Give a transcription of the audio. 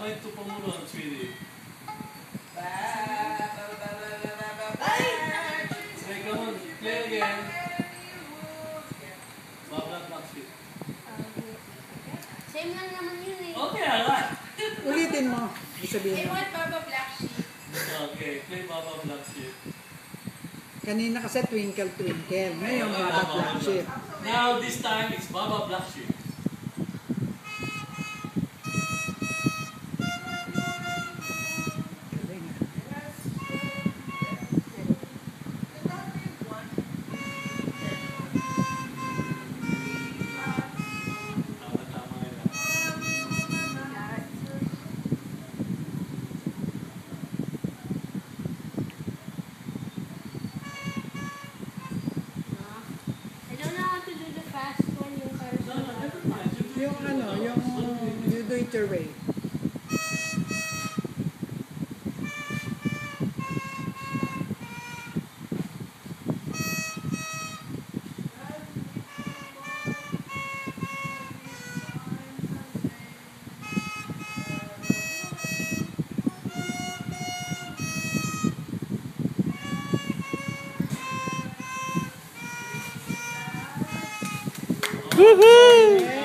Sabay ito Pangulo ang Swede. Hey, come on. Play again. Bablat Maxi. Same lang naman yun eh. Okay, alright. Ulitin mo. Sabihin mo. I want Baba Black Sheep. Okay, play Baba Black Sheep. Kanina kasi Twinkle Twinkle. Ngayon, Baba Black Sheep. Now, this time, it's Baba Black Sheep. Yung ano, yung you do it your way. Woohoo!